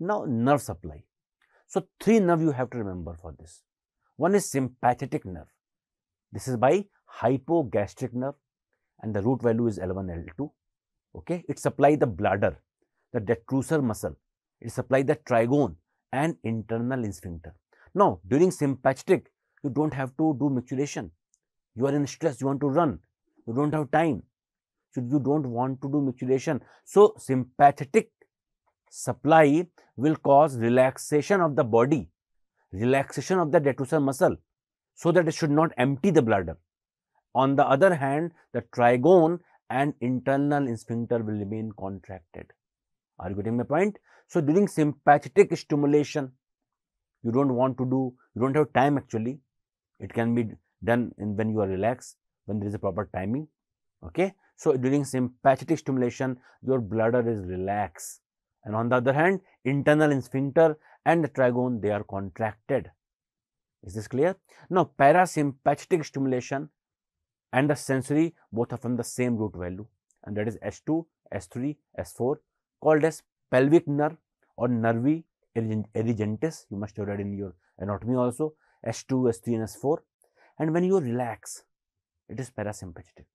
Now, nerve supply. So, three nerve you have to remember for this. One is sympathetic nerve. This is by hypogastric nerve and the root value is L1, L2. Okay, it supply the bladder, the detrusor muscle, it supply the trigone and internal sphincter. Now, during sympathetic, you don't have to do micturition. You are in stress, you want to run, you don't have time. So, you don't want to do micturition. So, sympathetic supply will cause relaxation of the body, relaxation of the detrusor muscle so that it should not empty the bladder. On the other hand, the trigone and internal sphincter will remain contracted. Are you getting my point? So, during sympathetic stimulation, you don't want to do, you don't have time actually. It can be done in when you are relaxed, when there is a proper timing. Okay. So, during sympathetic stimulation, your bladder is relaxed and on the other hand, internal sphincter and the trigone, they are contracted. Is this clear? Now, parasympathetic stimulation and the sensory both are from the same root value and that is S2, S3, S4 called as pelvic nerve or nervi erigentes. You must have read in your anatomy also S2, S3 and S4 and when you relax, it is parasympathetic.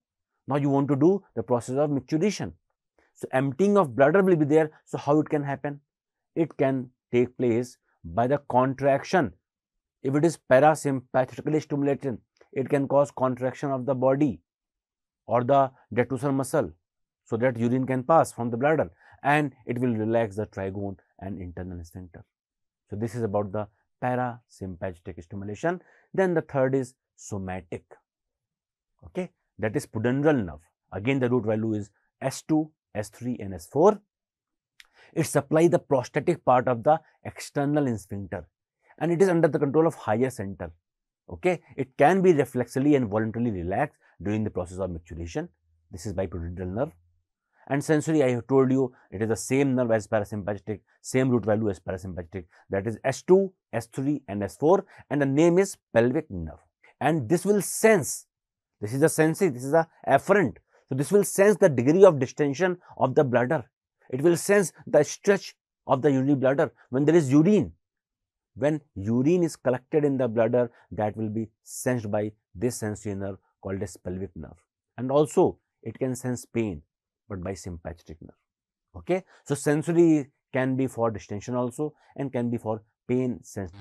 Now, you want to do the process of micturition. So, emptying of bladder will be there. So, how it can happen? It can take place by the contraction. If it is parasympathetically stimulated, it can cause contraction of the body or the detrusor muscle so that urine can pass from the bladder and it will relax the trigone and internal sphincter. So, this is about the parasympathetic stimulation. Then the third is somatic. Okay that is pudendal nerve. Again, the root value is S2, S3 and S4. It supplies the prostatic part of the external sphincter and it is under the control of higher center. Okay, It can be reflexively and voluntarily relaxed during the process of micturition. This is by pudendal nerve. And sensory, I have told you, it is the same nerve as parasympathetic, same root value as parasympathetic. That is S2, S3 and S4 and the name is pelvic nerve. And this will sense this is a sensi, this is a afferent. So, this will sense the degree of distension of the bladder. It will sense the stretch of the urinary bladder when there is urine. When urine is collected in the bladder, that will be sensed by this sensory nerve called as pelvic nerve. And also, it can sense pain, but by sympathetic nerve. Okay. So, sensory can be for distension also and can be for pain sense.